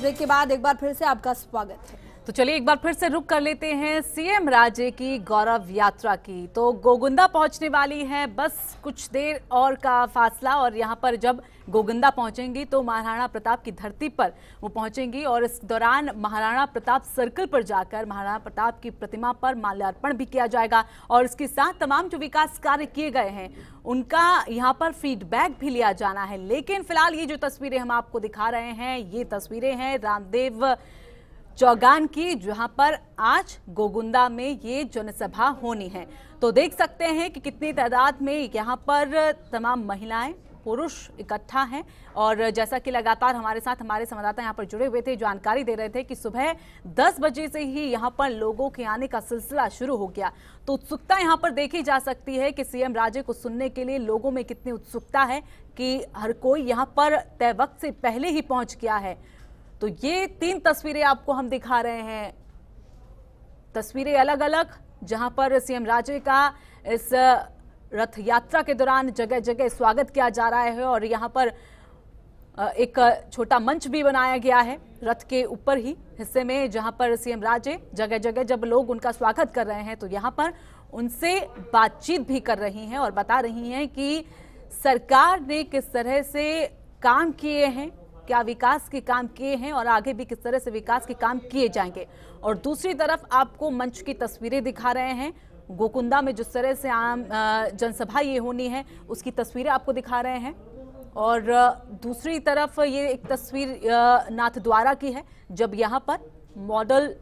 Break के बाद एक बार फिर से आपका स्वागत है। तो चलिए एक बार फिर से रुक कर लेते हैं सीएम राज्य की गौरव यात्रा की। तो गोगुंदा पहुँचने वाली है, बस कुछ देर और का फासला और यहाँ पर जब गोगुंदा पहुंचेंगी तो महाराणा प्रताप की धरती पर वो पहुंचेंगी और इस दौरान महाराणा प्रताप सर्कल पर जाकर महाराणा प्रताप की प्रतिमा पर माल्यार्पण भी किया जाएगा और इसके साथ तमाम जो विकास कार्य किए गए हैं, उनका यहाँ पर फीडबैक भी लिया जाना है। लेकिन फ़िलहाल ये जो तस्वीरें हम आपको दिखा रहे हैं, ये तस्वीरें हैं रामदेव चौगान की, जहाँ पर आज गोगुंदा में ये जनसभा होनी है। तो देख सकते हैं कि कितनी तादाद में यहाँ पर तमाम महिलाएँ, पुरुष इकट्ठा हैं। और जैसा कि लगातार हमारे साथ हमारे संवाददाता यहाँ पर जुड़े हुए थे, जानकारी दे रहे थे कि सुबह 10 बजे से ही यहाँ पर लोगों के आने का सिलसिला शुरू हो गया। तो उत्सुकता यहाँ पर देखी जा सकती है कि सीएम राजे को सुनने के लिए लोगों में कितनी उत्सुकता है कि हर कोई यहाँ पर तय वक्त से पहले ही पहुँच गया है। तो ये तीन तस्वीरें आपको हम दिखा रहे हैं। तस्वीरें अलग अलग जहाँ पर सीएम राजे का इस रथ यात्रा के दौरान जगह जगह स्वागत किया जा रहा है और यहाँ पर एक छोटा मंच भी बनाया गया है रथ के ऊपर ही हिस्से में, जहाँ पर सीएम राजे जगह जगह जब लोग उनका स्वागत कर रहे हैं तो यहाँ पर उनसे बातचीत भी कर रही हैं और बता रही हैं कि सरकार ने किस तरह से काम किए हैं क्या विकास के काम किए हैं और आगे भी किस तरह से विकास के काम किए जाएँगे? और दूसरी तरफ़ आपको मंच की तस्वीरें दिखा रहे हैं। गोकुंदा में जिस तरह से आम जनसभा ये होनी है, उसकी तस्वीरें आपको दिखा रहे हैं। और दूसरी तरफ़ ये एक तस्वीर नाथ द्वारा की है, जब यहाँ पर मॉडल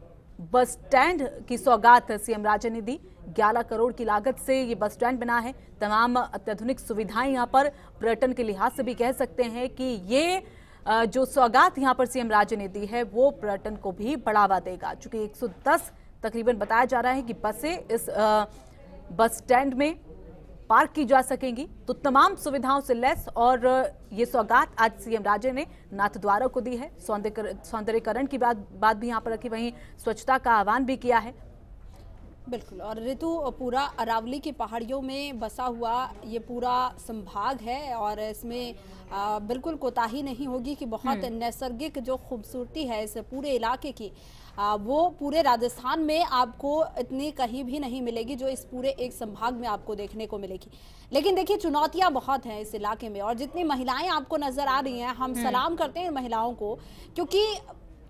बस स्टैंड की सौगात सीएम राजे ने दी। 11 करोड़ की लागत से ये बस स्टैंड बना है। तमाम अत्याधुनिक सुविधाएँ यहाँ पर पर्यटन के लिहाज से भी कह सकते हैं कि ये जो सौगात यहाँ पर सीएम राज्य ने दी है, वो पर्यटन को भी बढ़ावा देगा। चूँकि 110 तकरीबन बताया जा रहा है कि बसें इस बस स्टैंड में पार्क की जा सकेंगी। तो तमाम सुविधाओं से लेस और ये सौगात आज सीएम राजे ने नाथ द्वारा को दी है। सौंदर्यकरण की बात बात भी यहाँ पर रखी। वहीं स्वच्छता का आह्वान भी किया है। बिल्कुल और ऋतु पूरा अरावली की पहाड़ियों में बसा हुआ ये पूरा संभाग है और इसमें आ, बिल्कुल कोताही नहीं होगी कि बहुत हम्म। नैसर्गिक जो खूबसूरती है इस पूरे इलाके की आ, वो पूरे राजस्थान में आपको इतनी कहीं भी नहीं मिलेगी जो इस पूरे एक संभाग में आपको देखने को मिलेगी लेकिन देखिए चुनौतियाँ बहुत हैं इस इलाके में और जितनी महिलाएँ आपको नज़र आ रही हैं हम हम्म। सलाम करते हैं महिलाओं को क्योंकि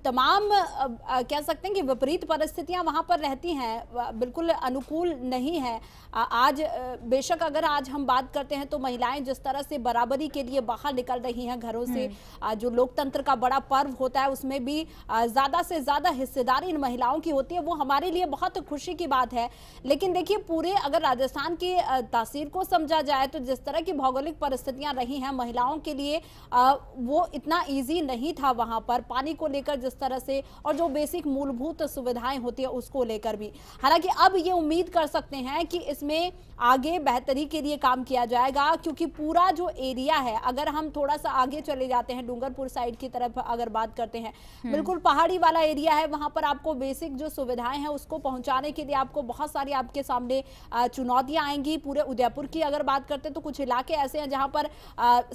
तमाम कह सकते हैं कि विपरीत परिस्थितियाँ वहाँ पर रहती हैं बिल्कुल अनुकूल नहीं है। आज बेशक अगर आज हम बात करते हैं तो महिलाएँ जिस तरह से बराबरी के लिए बाहर निकल रही हैं घरों से हम्म। जो लोकतंत्र का बड़ा पर्व होता है उसमें भी ज़्यादा से ज़्यादा हिस्सेदारी इन महिलाओं की होती है वो हमारे लिए बहुत खुशी की बात है। लेकिन देखिए पूरे अगर राजस्थान की तासीर को समझा जाए तो जिस तरह की भौगोलिक परिस्थितियाँ रही हैं महिलाओं के लिए वो इतना ईजी नहीं था वहाँ पर। पानी को लेकर जिस तरह से और जो बेसिक मूलभूत सुविधाएँ होती है उसको लेकर भी हालाँकि अब ये उम्मीद कर सकते हैं कि इसमें आगे बेहतरी के लिए काम किया जाएगा क्योंकि पूरा जो एरिया है अगर हम थोड़ा सा आगे चले जाते हैं डूंगरपुर साइड की तरफ़ अगर बात करते हैं हम्म। बिल्कुल पहाड़ी वाला एरिया है वहाँ पर आपको बेसिक जो सुविधाएँ हैं उसको पहुँचाने के लिए आपको बहुत सारी आपके सामने चुनौतियाँ आएँगी पूरे उदयपुर की अगर बात करते हैं तो कुछ इलाके ऐसे हैं जहाँ पर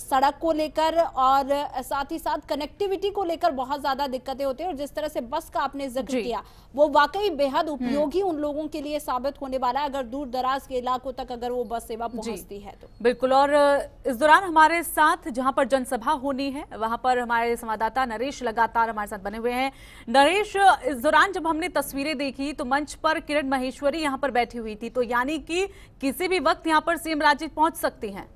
सड़क को लेकर और साथ ही साथ कनेक्टिविटी को लेकर बहुत ज़्यादा दिक्कतें होती है और जिस तरह से बस का आपने ज़िक्र किया वो वाकई बेहद हम्म। उपयोगी उन लोगों के लिए साबित होने वाला है। अगर दूर दराज के इलाकों तक अगर वो बस सेवा पहुँचती है तो। बिल्कुल और इस दौरान हमारे साथ जहाँ पर जनसभा होनी है वहाँ पर हमारे संवाददाता नरेश लगातार हमारे साथ बने हुए हैं। नरेश इस दौरान जब हमने तस्वीरें देखी तो मंच पर किरण महेश्वरी यहाँ पर बैठी हुई थी। तो यानी कि किसी भी वक्त यहाँ पर सीएम राजीव पहुँच सकती हैं।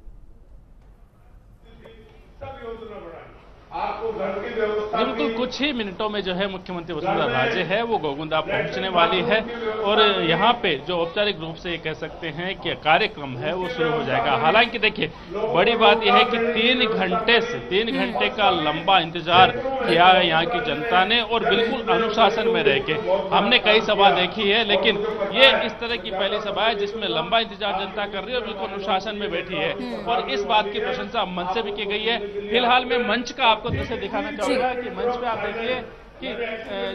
बिल्कुल कुछ ही मिनटों में जो है मुख्यमंत्री वसुंधरा राजे है वो गोगुंदा पहुँचने वाली है। और यहाँ पे जो औपचारिक रूप से ये कह सकते हैं कि कार्यक्रम है वो शुरू हो जाएगा। हालाँकि देखिए बड़ी बात यह है कि तीन घंटे से तीन घंटे का लंबा इंतज़ार किया है यहाँ की जनता ने और बिल्कुल अनुशासन में रह के। हमने कई सभा देखी है लेकिन ये इस तरह की पहली सभा है जिसमें लंबा इंतज़ार जनता कर रही है और बिल्कुल अनुशासन में बैठी है। और इस बात की प्रशंसा मंच से भी की गई है। फ़िलहाल में मंच का आपको दृश्य दिखाना चाहूँगा कि मंच पे आप देखिए कि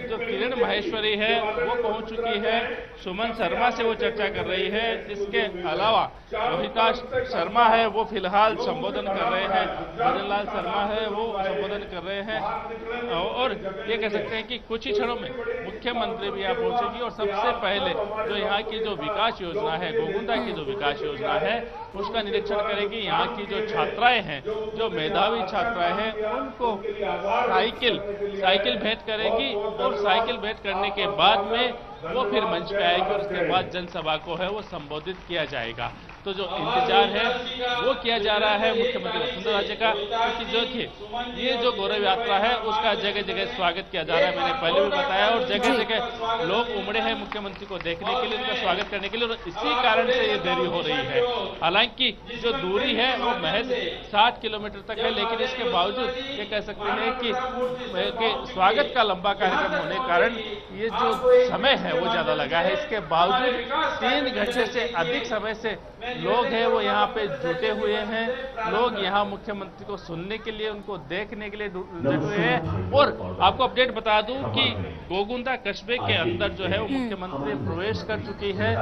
जो किरण महेश्वरी है, वो पहुँच चुकी है। सुमन शर्मा से वो चर्चा कर रही है इसके अलावा रोहिता शर्मा है, वो फ़िलहाल संबोधन कर रहे हैं। मदन लाल शर्मा है, वो संबोधन कर रहे हैं। और ये कह सकते हैं कि कुछ ही क्षणों में मुख्यमंत्री भी यहाँ पहुंचेगी। और सबसे पहले जो यहाँ की जो विकास योजना है, गोगुंदा की जो विकास योजना है, उसका निरीक्षण करेगी। यहाँ की जो छात्राएँ हैं, जो मेधावी छात्राएँ हैं, उनको साइकिल साइकिल भेंट करेगी और साइकिल भेंट करने के बाद में वो फिर मंच पे आएगी और उसके बाद जनसभा को है वो संबोधित किया जाएगा। तो जो इंतज़ार है, वो किया जा रहा है मुख्यमंत्री वसुंधरा राज्य का, क्योंकि जो देखिए, ये जो गौरव यात्रा है, उसका जगह जगह स्वागत किया जा रहा है, मैंने पहले भी बताया, और जगह जगह लोग उमड़े हैं मुख्यमंत्री को देखने के लिए, उनका स्वागत करने के लिए, और इसी कारण से ये देरी हो रही है। हालाँकि जो दूरी है, वो महज साठ किलोमीटर तक है, लेकिन इसके बावजूद ये कह सकते हैं कि स्वागत का लंबा कार्यक्रम होने के कारण ये जो समय है वो ज़्यादा लगा है। इसके बावजूद तीन घंटे से अधिक समय से लोग हैं वो यहाँ पे जुटे हुए हैं। लोग यहाँ मुख्यमंत्री को सुनने के लिए उनको देखने के लिए जुटे हुए हैं। और आपको अपडेट बता दूँ कि गोगुंदा कस्बे के अंदर जो है वो मुख्यमंत्री प्रवेश कर चुकी है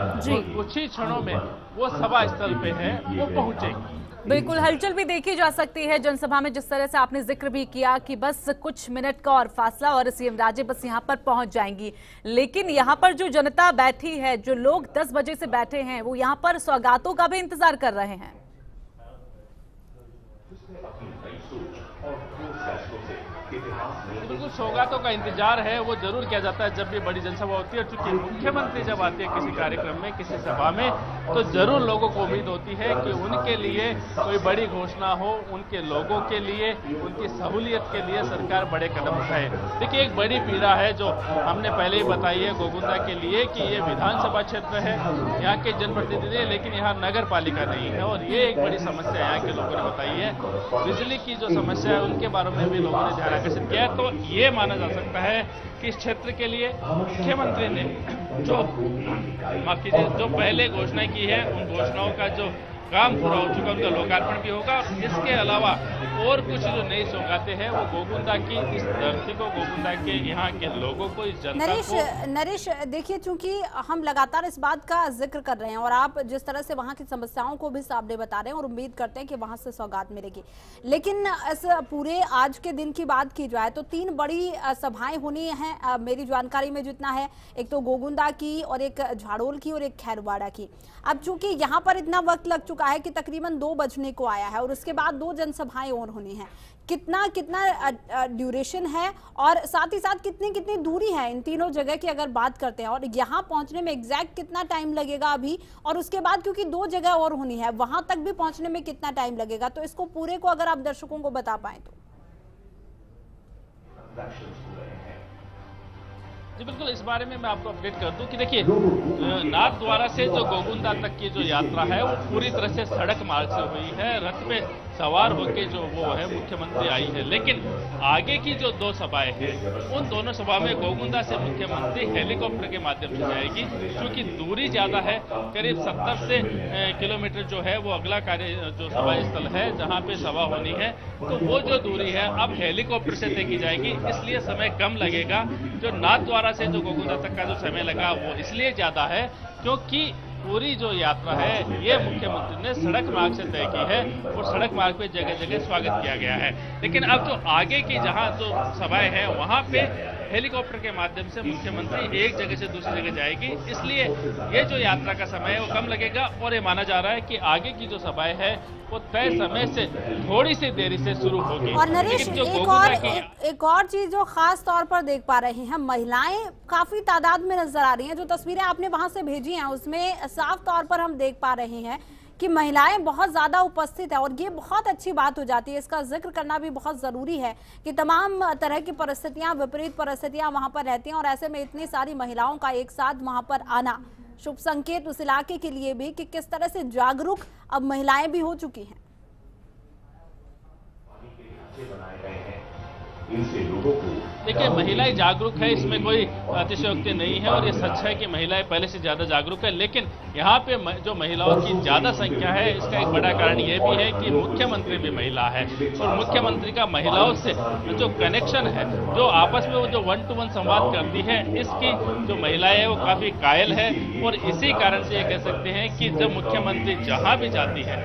कुछ ही क्षणों में वो सभा स्थल पे है वो पहुंचेगी बिल्कुल, हलचल भी देखी जा सकती है जनसभा में, जिस तरह से आपने ज़िक्र भी किया कि बस कुछ मिनट का और फासला और सीएम राजे बस यहाँ पर पहुँच जाएँगी। लेकिन यहाँ पर जो जनता बैठी है, जो लोग 10 बजे से बैठे हैं, वो यहाँ पर स्वागतों का भी इंतज़ार कर रहे हैं। बिल्कुल सौगातों का इंतज़ार है, वो ज़रूर किया जाता है जब भी बड़ी जनसभा होती है चूँकि मुख्यमंत्री जब आते हैं किसी कार्यक्रम में, किसी सभा में तो ज़रूर लोगों को उम्मीद होती है कि उनके लिए कोई बड़ी घोषणा हो, उनके लोगों के लिए, उनकी सहूलियत के लिए सरकार बड़े कदम उठाए। देखिए, एक बड़ी पीड़ा है जो हमने पहले ही बताई है गोगुंदा के लिए कि ये विधानसभा क्षेत्र है, यहाँ के जनप्रतिनिधि लेकिन यहाँ नगर नहीं है। और ये एक बड़ी समस्या यहाँ के लोगों ने बताई है। बिजली की जो समस्या है, उनके बारे में भी लोगों ने ध्यान आकर्षित किया है। तो ये माना जा सकता है कि इस क्षेत्र के लिए मुख्यमंत्री ने जो, माफ़ कीजिए, जो पहले घोषणा की है, उन घोषणाओं का जो काम पूरा हो चुका उनका लोकार्पण भी होगा और इसके अलावा और कुछ जो नई सौगातें हैं, वो गोकुंदा की इस धरती को गोकुंदा के यहाँ के लोगों को, इस जनता नरेश को। नरेश देखिए, चूँकि हम लगातार इस बात का ज़िक्र कर रहे हैं और आप जिस तरह से वहाँ की समस्याओं को भी सामने बता रहे हैं और उम्मीद करते हैं कि वहाँ से सौगात मिलेगी। लेकिन इस पूरे आज के दिन की बात की जाए तो तीन बड़ी सभाएँ होनी है मेरी जानकारी में जितना है। एक तो गोगुंदा की और एक झाड़ोल की और एक खैरवाड़ा की। अब चूँकि यहाँ पर इतना वक्त लग चुका है कि तकरीबन दो बजने को आया है और उसके बाद दो जनसभाएँ और होनी है। कितना कितना ड्यूरेशन है और साथ ही साथ कितनी कितनी दूरी है इन तीनों जगह की अगर बात करते हैं और यहाँ पहुँचने में एग्जैक्ट कितना टाइम लगेगा अभी और उसके बाद क्योंकि दो जगह और होनी है, वहाँ तक भी पहुँचने में कितना टाइम लगेगा? तो इसको पूरे को अगर आप दर्शकों को बता पाए तो। जी बिल्कुल इस बारे में मैं आपको अपडेट कर दूँ कि देखिए नाथ द्वारा से जो गोगुंदा तक की जो यात्रा है वो पूरी तरह से सड़क मार्ग से हुई है। रथ में सवार होके जो वो है, मुख्यमंत्री आई है। लेकिन आगे की जो दो सभाएँ हैं, उन दोनों सभा में गोगुंदा से मुख्यमंत्री हेलीकॉप्टर के माध्यम से जाएगी, क्योंकि दूरी ज़्यादा है, करीब सत्तर से किलोमीटर जो है, वो अगला कार्य, जो सभा स्थल है, जहाँ पे सभा होनी है। तो वो जो दूरी है, अब हेलीकॉप्टर से तय की जाएगी, इसलिए समय कम लगेगा। जो नाथ द्वारा से जो गोगुंदा तक का जो समय लगा, वो इसलिए ज़्यादा है, क्योंकि पूरी जो यात्रा है, ये मुख्यमंत्री ने सड़क मार्ग से तय की है और सड़क मार्ग पे जगह जगह स्वागत किया गया है। लेकिन अब तो आगे की जहाँ जो सभाएँ हैं, वहाँ पे हेलीकॉप्टर के माध्यम से मुख्यमंत्री एक जगह से दूसरी जगह जाएगी। इसलिए ये जो यात्रा का समय है वो कम लगेगा और ये माना जा रहा है कि आगे की जो सभाएँ है वो तय समय से थोड़ी सी देरी से शुरू होगी। और नरेश एक और एक, एक और चीज़ जो खास तौर पर देख पा रहे हैं महिलाएँ काफ़ी तादाद में नज़र आ रही हैं। जो तस्वीरें आपने वहाँ से भेजी हैं उसमें साफ़ तौर पर हम देख पा रहे हैं कि महिलाएँ बहुत ज़्यादा उपस्थित है और ये बहुत अच्छी बात हो जाती है। इसका ज़िक्र करना भी बहुत ज़रूरी है कि तमाम तरह की परिस्थितियाँ, विपरीत परिस्थितियाँ वहाँ पर रहती हैं और ऐसे में इतनी सारी महिलाओं का एक साथ वहाँ पर आना शुभ संकेत उस इलाके के लिए भी कि किस तरह से जागरूक अब महिलाएँ भी हो चुकी हैं। इनसे लोगों को देखिए, महिलाएँ जागरूक है, इसमें कोई अतिशयोक्ति नहीं है और ये सच है कि महिलाएँ पहले से ज़्यादा जागरूक है, लेकिन यहाँ पे जो महिलाओं की ज़्यादा संख्या है, इसका एक बड़ा कारण ये भी है कि मुख्यमंत्री भी महिला है। और मुख्यमंत्री का महिलाओं से जो कनेक्शन है, जो आपस में वो जो वन टू वन संवाद करती है, इसकी जो महिलाएँ है, वो काफ़ी कायल है। और इसी कारण से ये कह सकते हैं कि जब मुख्यमंत्री जहाँ भी जाती है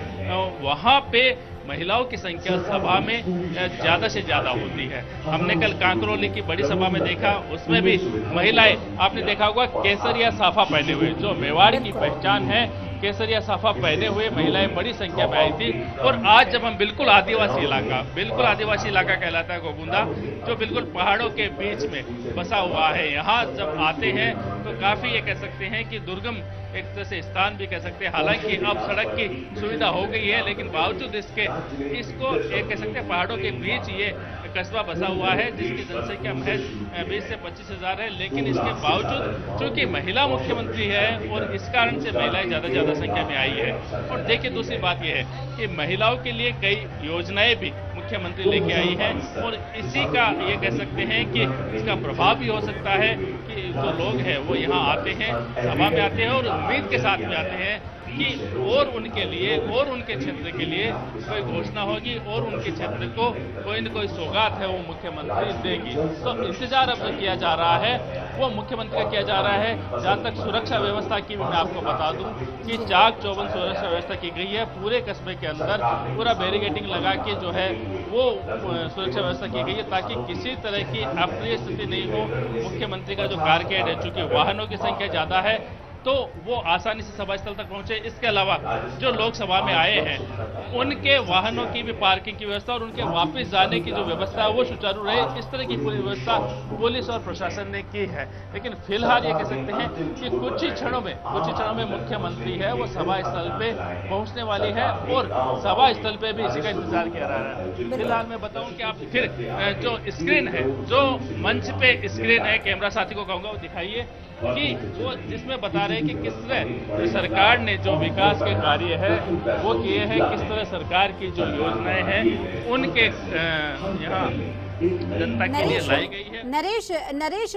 वहाँ पे महिलाओं की संख्या सभा में ज़्यादा से ज़्यादा होती है। हमने कल कांकरोली की बड़ी सभा में देखा, उसमें भी महिलाएँ, आपने देखा होगा, केसरिया साफा पहने हुए, जो मेवाड़ की पहचान है, केसरिया साफा पहने हुए महिलाएँ बड़ी संख्या में आई थी। और आज जब हम बिल्कुल आदिवासी इलाका, बिल्कुल आदिवासी इलाका कहलाता है गोगुंदा, जो बिल्कुल पहाड़ों के बीच में बसा हुआ है, यहाँ जब आते हैं तो काफ़ी ये कह सकते हैं कि दुर्गम एक तरह से स्थान भी कह सकते हैं। हालाँकि अब सड़क की सुविधा हो गई है, लेकिन बावजूद इसके, इसको एक कह सकते हैं, पहाड़ों के बीच ये कस्बा बसा हुआ है, जिसकी जनसंख्या महज बीस से पच्चीस हज़ार है। लेकिन इसके बावजूद चूँकि महिला मुख्यमंत्री है, और इस कारण से महिलाएँ ज़्यादा ज़्यादा संख्या में आई है। और देखिए, दूसरी बात यह है कि महिलाओं के लिए कई योजनाएँ भी मुख्यमंत्री लेके आई है, और इसी का ये कह सकते हैं कि इसका प्रभाव भी हो सकता है कि जो लोग हैं वो यहाँ आते हैं सभा में आते हैं और उम्मीद के साथ में आते हैं। कि और उनके लिए, और उनके क्षेत्र के लिए कोई घोषणा होगी और उनके क्षेत्र को कोई न कोई सौगात है वो मुख्यमंत्री देगी। तो इंतज़ार अब किया जा रहा है, वो मुख्यमंत्री का किया जा रहा है। जहाँ तक सुरक्षा व्यवस्था की मैं आपको बता दूँ कि चाक चौवन सुरक्षा व्यवस्था की गई है, पूरे कस्बे के अंदर पूरा बैरिगेटिंग लगा के जो है वो सुरक्षा व्यवस्था की गई है ताकि किसी तरह की अप्रिय स्थिति नहीं हो। मुख्यमंत्री का जो कारकेड है, चूँकि वाहनों की संख्या ज़्यादा है तो वो आसानी से सभा स्थल तक पहुँचे। इसके अलावा जो लोग सभा में आए हैं, उनके वाहनों की भी पार्किंग की व्यवस्था और उनके वापस जाने की जो व्यवस्था है वो सुचारू रहे। इस तरह की पूरी व्यवस्था पुलिस और प्रशासन ने की है। लेकिन फ़िलहाल ये कह सकते हैं कि कुछ ही क्षणों में, कुछ ही क्षणों में मुख्यमंत्री है, वो सभा स्थल पे पहुँचने वाली है और सभा स्थल पे भी इसी का इंतज़ार किया जा रहा है। फ़िलहाल मैं बताऊँ कि आप फिर जो स्क्रीन है, जो मंच पे स्क्रीन है, कैमरा साथी को कहूँगा, वो दिखाइए कि वो जिसमें बता रहे हैं कि किस तरह सरकार ने जो विकास के कार्य है, वो किए हैं, किस तरह सरकार की जो योजनाएँ हैं, उनके यहाँ जनता के लिए लाई गई है। नरेश नरेश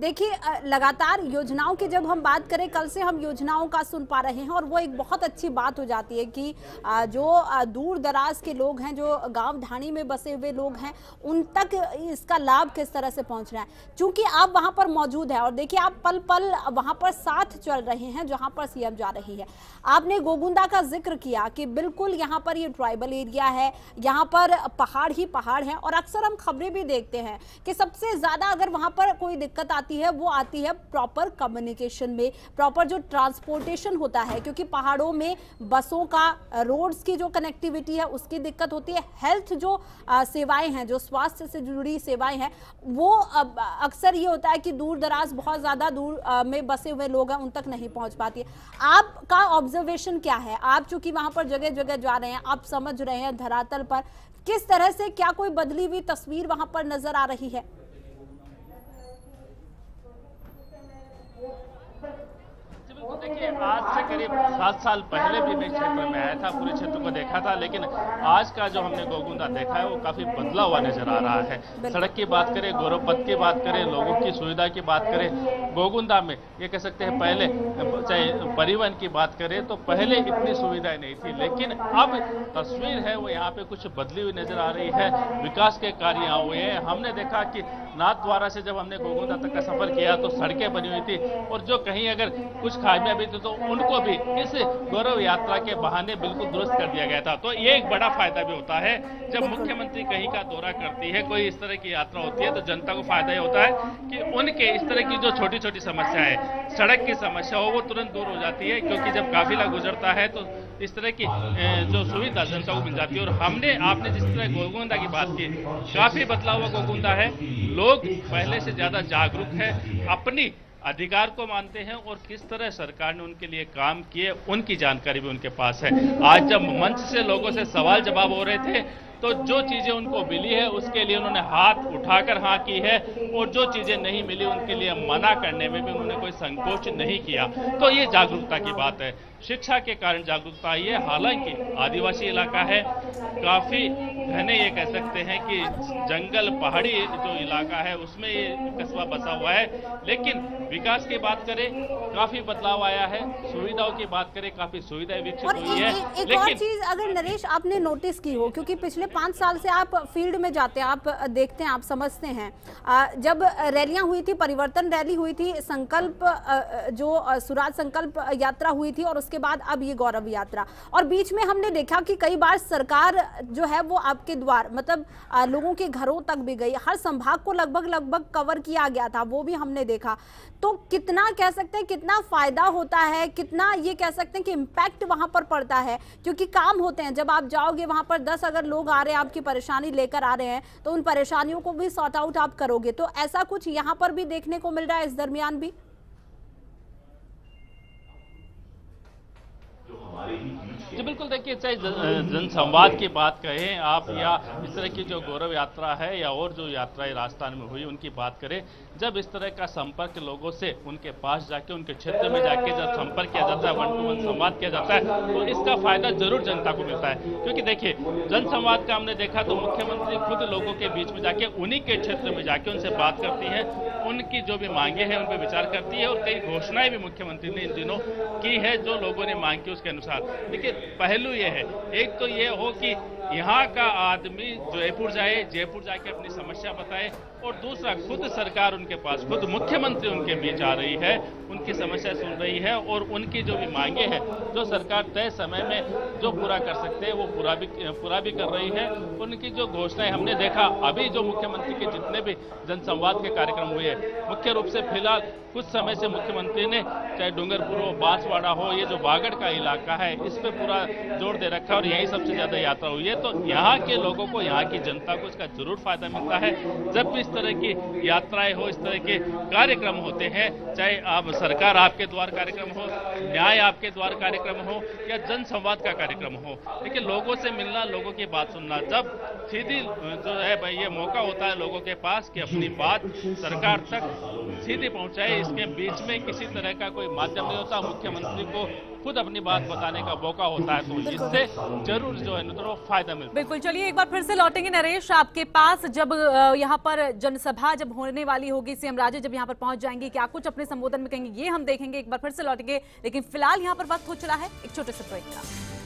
देखिए लगातार योजनाओं की जब हम बात करें कल से हम योजनाओं का सुन पा रहे हैं और वो एक बहुत अच्छी बात हो जाती है कि जो दूर दराज के लोग हैं जो गाँव ढाणी में बसे हुए लोग हैं उन तक इसका लाभ किस तरह से पहुँच रहा है? चूँकि आप वहाँ पर मौजूद है और देखिए आप पल पल वहाँ पर साथ चल रहे हैं जहाँ पर सीएम जा रही है। आपने गोगुंदा का ज़िक्र किया कि बिल्कुल यहाँ पर ये ट्राइबल एरिया है यहाँ पर पहाड़ ही पहाड़ है और अक्सर हम खबरें भी देखते हैं कि सबसे ज़्यादा अगर वहाँ पर कोई दिक्कत आती है, वो आती है प्रॉपर कम्युनिकेशन में प्रॉपर जो ट्रांसपोर्टेशन होता है, क्योंकि पहाड़ों में बसों का रोड्स की जो कनेक्टिविटी है, उसकी दिक्कत होती है। हेल्थ जो सेवाएँ हैं, जो स्वास्थ्य से जुड़ी सेवाएँ हैं, वो अक्सर ये होता है कि दूर दराज, बहुत ज़्यादा दूर में बसे हुए लोग हैं, उन तक नहीं पहुँच पाती आपका ऑब्जर्वेशन क्या है? आप चूँकि वहाँ पर जगह जगह जा रहे हैं, आप समझ रहे हैं धरातल पर, किस तरह से क्या कोई बदली हुई तस्वीर वहाँ पर नज़र आ रही है। देखिए, आज से करीब सात साल पहले भी मैं क्षेत्र में आया था, पूरे क्षेत्र को देखा था, लेकिन आज का जो हमने गोगुंदा देखा है, वो काफ़ी बदला हुआ नज़र आ रहा है। सड़क की बात करें गौरवपथ की बात करें, लोगों की सुविधा की बात करें, गोगुंदा में ये कह सकते हैं, पहले, चाहे परिवहन की बात करें तो पहले इतनी सुविधाएँ नहीं थी, लेकिन अब तस्वीर है, वो यहाँ पे कुछ बदली हुई नज़र आ रही है, विकास के कार्य हुए हैं। हमने देखा कि नाथ द्वारा से जब हमने गोगुंदा तक का सफ़र किया तो सड़कें बनी हुई थी। और जो कहीं अगर कुछ खामियाँ भी थी तो उनको भी इस गौरव यात्रा के बहाने बिल्कुल दुरुस्त कर दिया गया था। तो ये एक बड़ा फ़ायदा भी होता है जब मुख्यमंत्री कहीं का दौरा करती है कोई इस तरह की यात्रा होती है तो जनता को फ़ायदा ये होता है कि उनके इस तरह की जो छोटी छोटी समस्या है सड़क की समस्या हो वो तुरंत दूर हो जाती है क्योंकि जब काफिला गुजरता है तो इस तरह की जो सुविधा जनता को मिल जाती है। और हमने, आपने जिस तरह गोगुंदा की बात की, काफ़ी बदलाव हुआ गोगुंदा है। लोग पहले से ज़्यादा जागरूक है, अपनी अधिकार को मानते हैं और किस तरह सरकार ने उनके लिए काम किए, उनकी जानकारी भी उनके पास है। आज जब मंच से लोगों से सवाल जवाब हो रहे थे तो जो चीज़ें उनको मिली है उसके लिए उन्होंने हाथ उठाकर हाँ की है और जो चीज़ें नहीं मिली उनके लिए मना करने में भी उन्होंने कोई संकोच नहीं किया। तो ये जागरूकता की बात है। शिक्षा के कारण जागरूकता आई है। हालाँकि आदिवासी इलाका है काफ़ी घने ये कह सकते हैं कि जंगल पहाड़ी जो इलाका है उसमें ये कस्बा बसा हुआ है। लेकिन विकास की बात करें काफ़ी बदलाव आया है। सुविधाओं की बात करें काफ़ी सुविधाएँ विकसित हुई है। एक, एक और लेकिन चीज़ अगर नरेश आपने नोटिस की हो क्योंकि पिछले पाँच साल से आप फ़ील्ड में जाते हैं, आप देखते हैं, आप समझते हैं। जब रैलियाँ हुई थी, परिवर्तन रैली हुई थी, संकल्प जो सुराज संकल्प यात्रा हुई थी और उसके बाद अब ये गौरव यात्रा। और बीच में हमने देखा कि कई बार सरकार जो है, वो आपके द्वार मतलब लोगों के घरों तक भी गई। हर संभाग को लगभग लगभग कवर किया गया था, वो भी हमने देखा। तो कितना कह सकते हैं, कितना फ़ायदा होता है, कितना ये कह सकते हैं कि इम्पैक्ट वहाँ पर पड़ता है, क्योंकि काम होते हैं। जब आप जाओगे, वहाँ पर दस अगर लोग आ रहे हैं आपकी परेशानी लेकर आ रहे हैं तो उन परेशानियों को भी सॉर्ट आउट आप करोगे। तो ऐसा कुछ यहाँ पर भी देखने को मिल रहा है इस दरमियान भी? जी बिल्कुल देखिए, चाहे जन जन संवाद की बात कहें आप या इस तरह की जो गौरव यात्रा है या और जो यात्राएँ राजस्थान में हुई, उनकी बात करें। जब इस तरह का संपर्क लोगों से उनके पास जाके, उनके क्षेत्र में जाके जब संपर्क किया जाता है वन टू वन संवाद किया जाता है तो इसका फ़ायदा ज़रूर जनता को मिलता है। क्योंकि देखिए जन संवाद का हमने देखा तो मुख्यमंत्री खुद लोगों के बीच में जाके, उन्हीं के क्षेत्र में जाके उनसे बात करती है उनकी जो भी मांगे हैं, उन पर विचार करती है और कई घोषणाएँ भी मुख्यमंत्री ने इन दिनों की है जो लोगों ने मांग की उसके अनुसार। देखिए, पहलू ये है। एक तो ये हो कि यहाँ का आदमी जयपुर जाए, जयपुर जाके अपनी समस्या बताए और दूसरा, खुद सरकार उनके पास, खुद मुख्यमंत्री उनके बीच आ रही है, उनकी समस्या सुन रही है और उनकी जो भी मांगे हैं, जो सरकार तय समय में जो पूरा कर सकते हैं, वो पूरा भी पूरा भी कर रही है। उनकी जो घोषणाएँ हमने देखा, अभी जो मुख्यमंत्री के जितने भी जनसंवाद के कार्यक्रम हुए हैं, मुख्य रूप से फ़िलहाल कुछ समय से मुख्यमंत्री ने, चाहे डूंगरपुर हो, बांसवाड़ा हो, ये जो बागड़ का इलाका है, इस पर पूरा ज़ोर दे रखा है और यही सबसे ज़्यादा यात्रा हुई है। तो यहाँ के लोगों को, यहाँ की जनता को इसका ज़रूर फ़ायदा मिलता है। जब भी इस तरह की यात्राएँ हो, इस तरह के कार्यक्रम होते हैं, चाहे आप सरकार आपके द्वार कार्यक्रम हो, न्याय आपके द्वार कार्यक्रम हो, या जन संवाद का कार्यक्रम हो। देखिए, लोगों से मिलना, लोगों की बात सुनना, जब सीधी, जो है भाई, ये मौका होता है लोगों के पास कि अपनी बात सरकार तक सीधी पहुँचाए, इसके बीच में किसी तरह का कोई माध्यम नहीं होता। मुख्यमंत्री को खुद अपनी बात बताने का मौका होता है तो इससे ज़रूर जो है ना फ़ायदा मिलता है। बिल्कुल चलिए एक बार फिर से लौटेंगे नरेश आपके पास जब यहाँ पर जनसभा जब होने वाली होगी सीएम राजे जब यहाँ पर पहुँच जाएँगे क्या कुछ अपने संबोधन में कहेंगे ये हम देखेंगे एक बार फिर से लौटेंगे लेकिन फ़िलहाल यहाँ पर वक्त हो चला है एक छोटे से ब्रेक का।